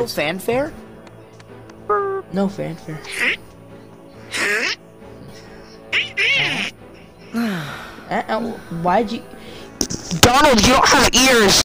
no fanfare? No fanfare. Uh, uh, why'd you? Donald, you don't have ears.